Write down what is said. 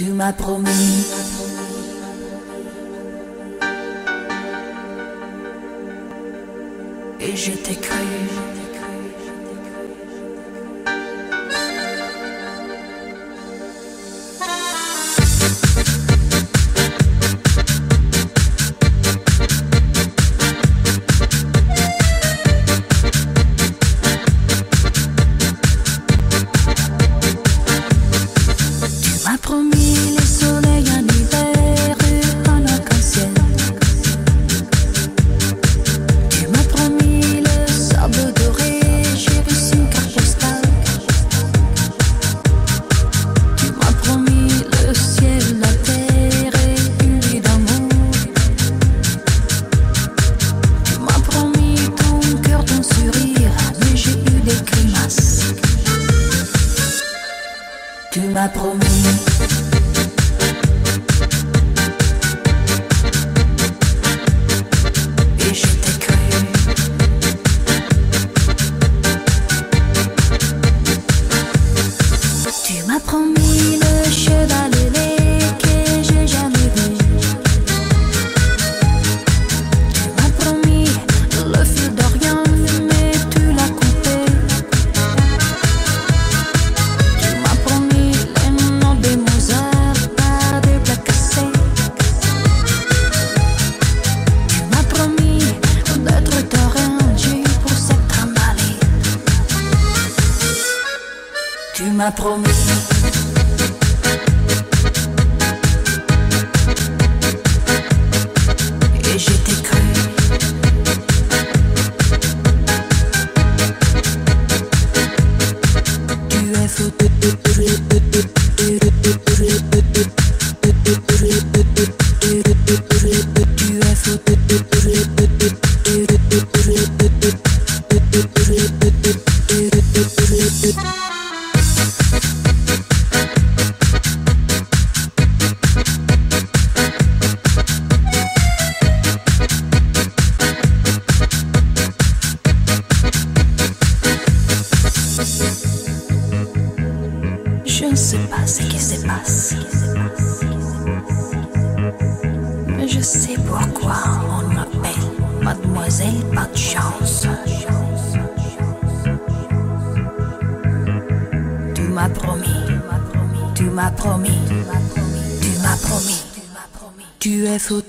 Tu m'as promis. Et je t'ai. M'as promis. Tu m'as promis le Tu m'as promis. Et je t'ai cru. Tu es fou. Tu se passe. Mais je sais pourquoi on m'appelle Mademoiselle pas de chance. Tu m'as promis, tu m'as promis, tu m'as promis, tu es fou.